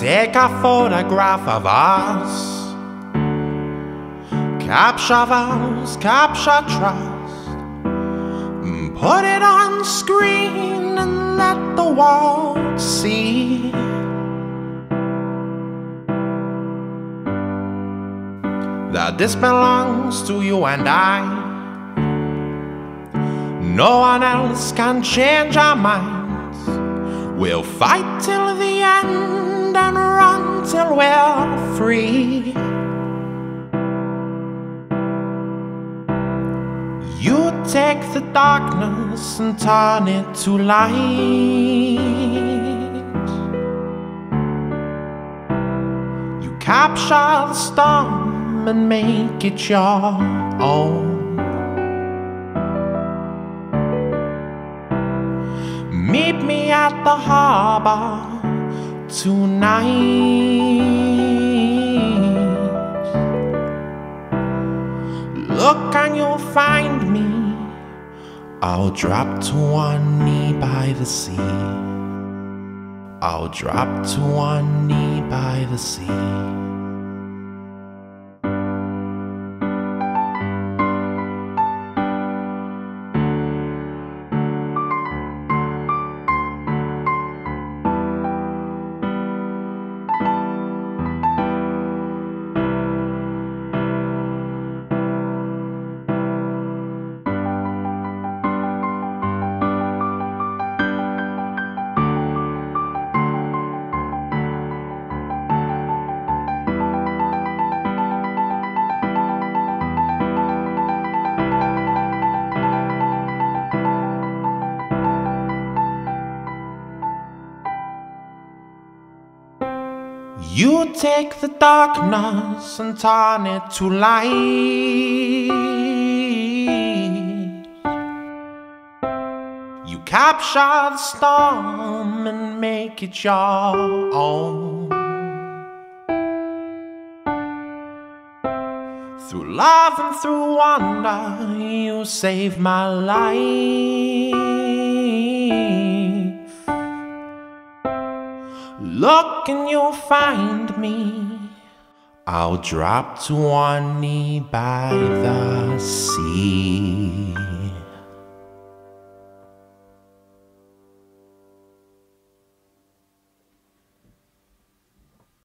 Take a photograph of us. Capture vows, capture trust. Put it on screen and let the world see. That this belongs to you and I. No one else can change our minds. We'll fight till the end and run till we're free. You take the darkness and turn it to light. You capture the storm and make it your own. The harbor tonight. Look and you'll find me. I'll drop to one knee by the sea. I'll drop to one knee by the sea. You take the darkness and turn it to light. You capture the storm and make it your own. Through love and through wonder, you save my life. Look and you'll find me. I'll drop to one knee by the sea.